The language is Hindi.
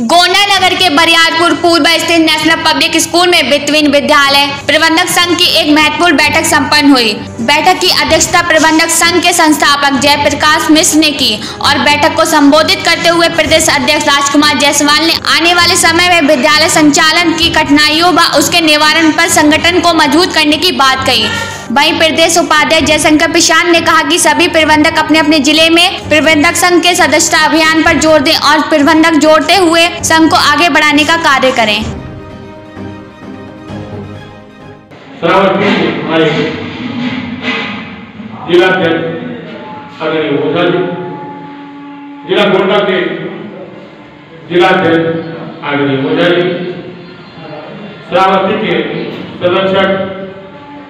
के बरियारपुर पूर्व स्थित नेशनल पब्लिक स्कूल में बिटवीन विद्यालय प्रबंधक संघ की एक महत्वपूर्ण बैठक संपन्न हुई। बैठक की अध्यक्षता प्रबंधक संघ के संस्थापक जयप्रकाश मिश्र ने की और बैठक को संबोधित करते हुए प्रदेश अध्यक्ष राजकुमार जायसवाल ने आने वाले समय में विद्यालय संचालन की कठिनाइयों व उसके निवारण पर संगठन को मज़बूत करने की बात कही। वहीं प्रदेश उपाध्यक्ष जयशंकर प्रसाद ने कहा कि सभी प्रबंधक अपने अपने ज़िले में प्रबंधक संघ के सदस्यता अभियान पर ज़ोर दें और प्रबंधक जोड़ते हुए संघ को आगे बढ़ाने का कार्य करें। जिला गोंडा के जिलाध्यक्ष आदरणीय ओझा जी। श्रावस्ती के सदस्य